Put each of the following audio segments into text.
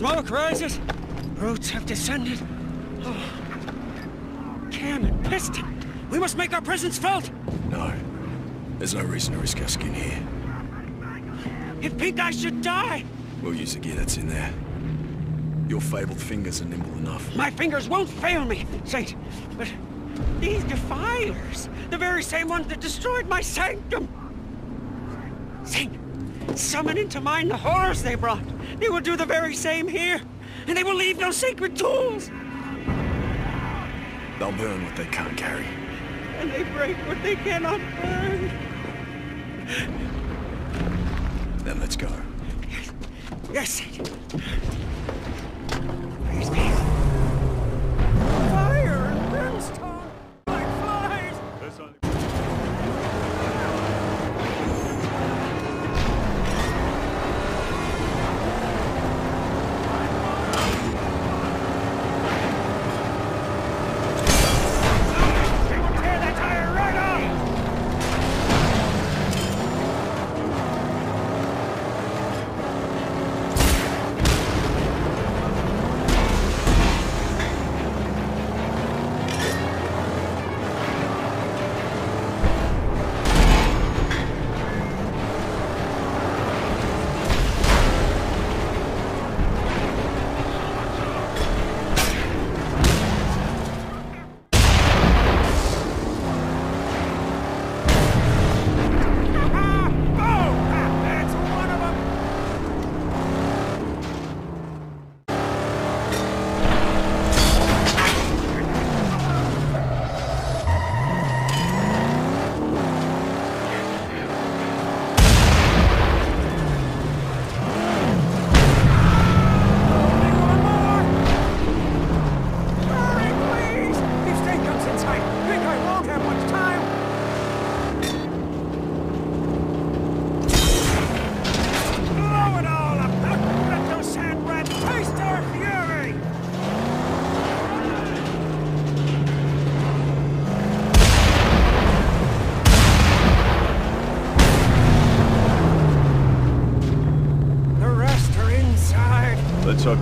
Smoke rises. Roots have descended. Oh. And Piston. We must make our presence felt. No. There's no reason to risk our skin here. If Pink Eye should die, We'll use the gear that's in there. Your fabled fingers are nimble enough. my fingers won't fail me, Saint. But these defilers, the very same ones that destroyed my sanctum. Saint, summon into mind the horrors they brought. They will do the very same here. And they will leave no sacred tools. They'll burn what they can't carry. And they break what they cannot burn. Then let's go. Yes, Saint.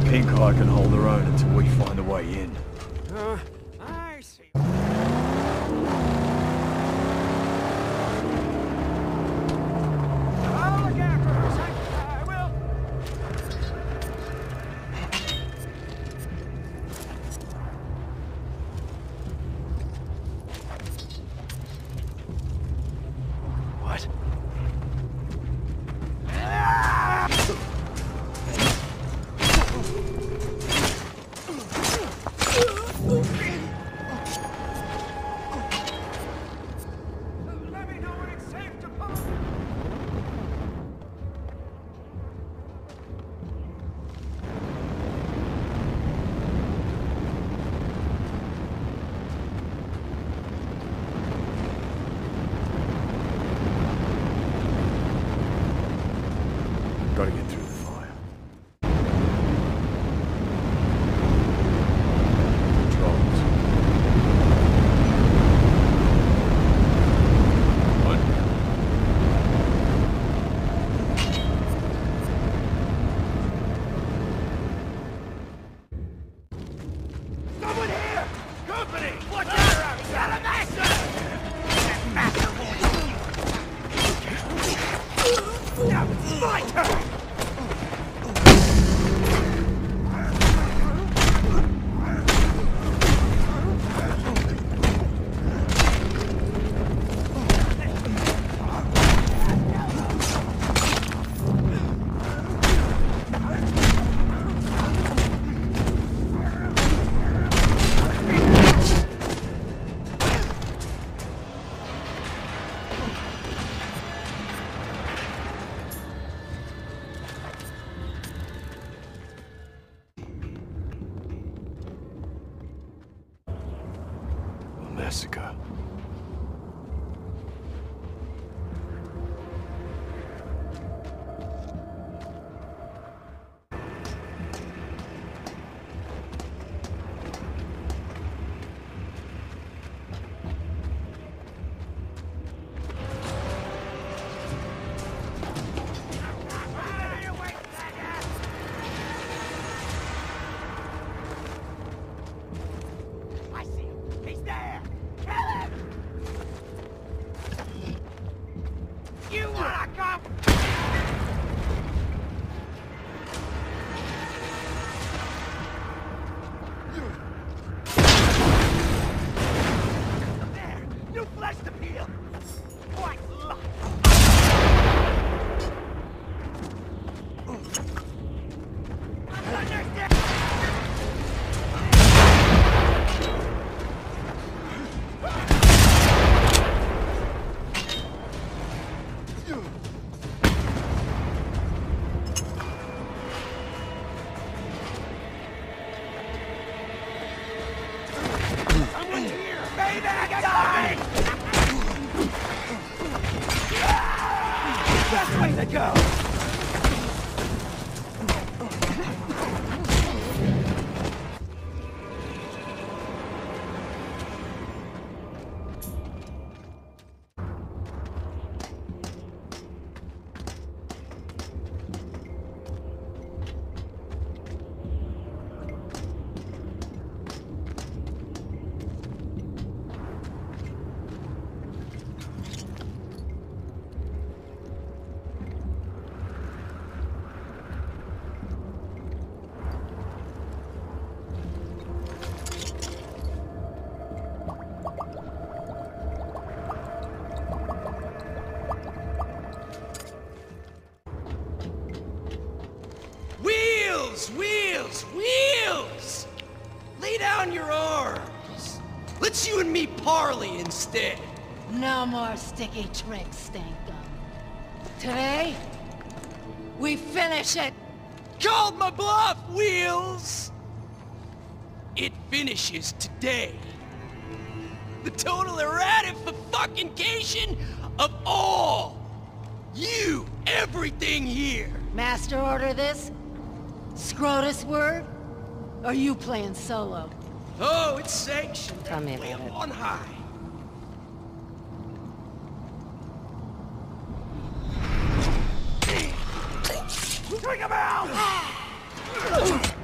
Pink Eye can hold her own until we find a way in. Uh, Slice the peel! Quite luck! Understand! Ugh! Wheels! Wheels! Wheels! Lay down your arms. Let's you and me parley instead. No more sticky tricks, Stank Gum. Today, we finish it. Called my bluff, Wheels! It finishes today. The total erratification of all! You, everything here! Master order this? Scrotus word? Or you playing solo? Oh, it's sanctioned. Tell me about it. on high. Ring him out!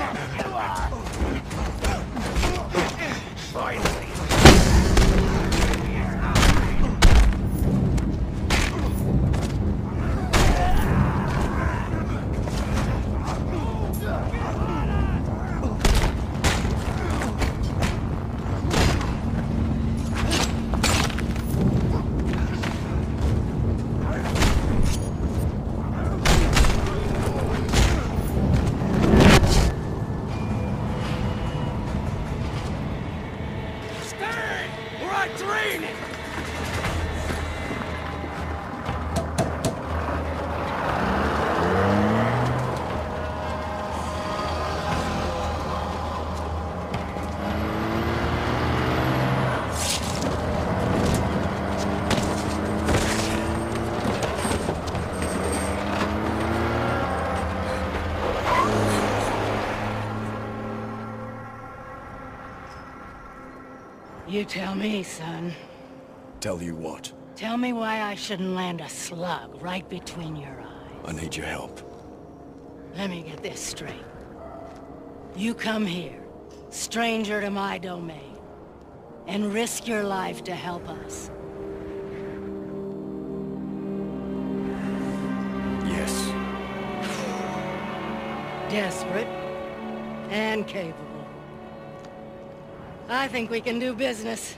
Come on! You tell me, son. Tell you what, Tell me why I shouldn't land a slug right between your eyes. I need your help. Let me get this straight. You come here, stranger to my domain, and risk your life to help us. Yes. Desperate and capable. I think we can do business.